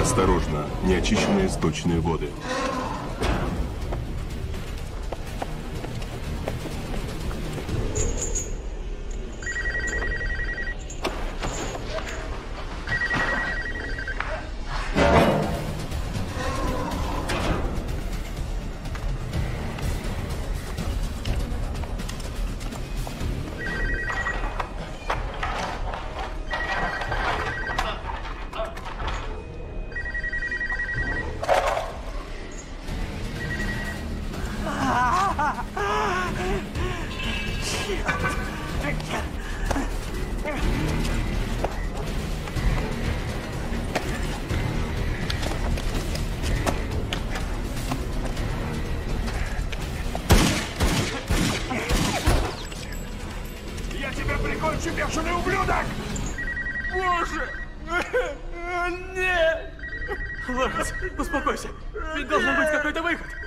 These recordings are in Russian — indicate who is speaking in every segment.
Speaker 1: Осторожно, неочищенные сточные воды.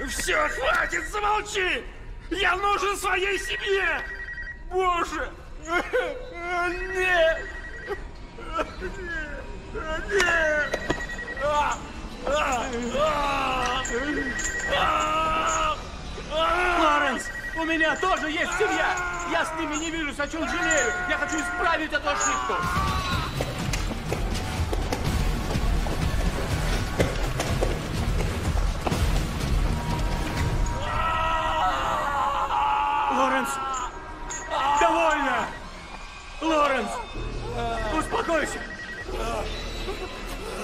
Speaker 2: Все, хватит, замолчи! Я нужен своей семье! Боже! Нет! Нет!
Speaker 3: Лоренс, у меня тоже есть семья. Я с ними не вижусь, о чем жалею. Я хочу исправить эту ошибку. Лоренс! Лоренс, успокойся!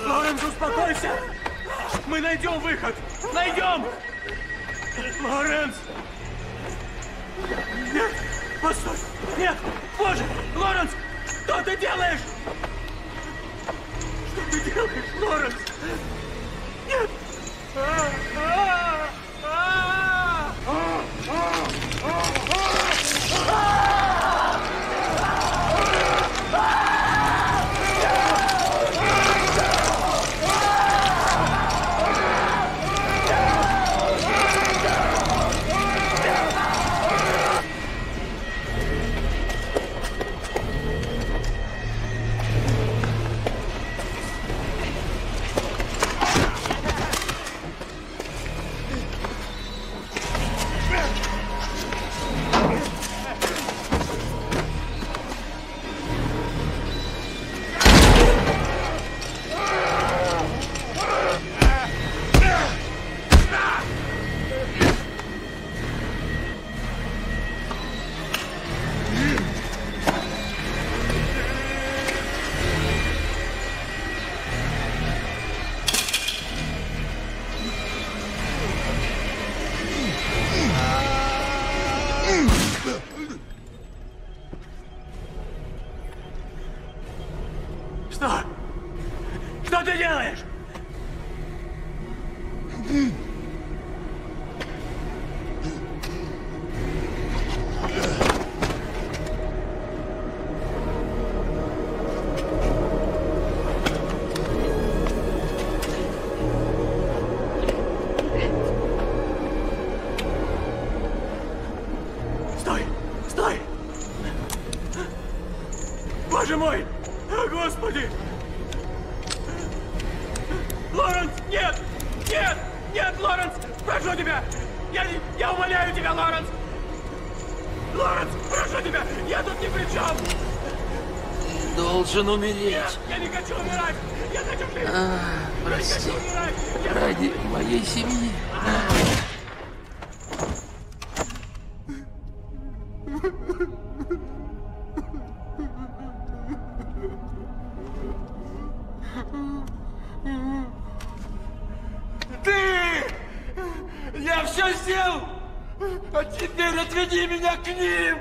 Speaker 3: Лоренс, успокойся! Мы найдем выход! Найдем! Лоренс! Нет! Постой! Нет! Боже! Лоренс! Что ты делаешь? Что ты делаешь, Лоренс? Что? Что ты делаешь? Стой! Стой! Боже мой! О, Господи! Лоренс, нет! Нет! Нет, Лоренс! Прошу тебя! Я, я умоляю тебя, Лоренс! Лоренс, прошу тебя! Я тут ни при чем!
Speaker 4: Должен
Speaker 3: Нет,
Speaker 4: умереть.
Speaker 3: я не хочу умирать! Я хочу жить!
Speaker 4: А,
Speaker 3: Я
Speaker 4: прости.
Speaker 3: хочу умирать! Я
Speaker 4: Ради моей семьи.
Speaker 2: Ты! Я все сделал! А теперь отведи меня к ним!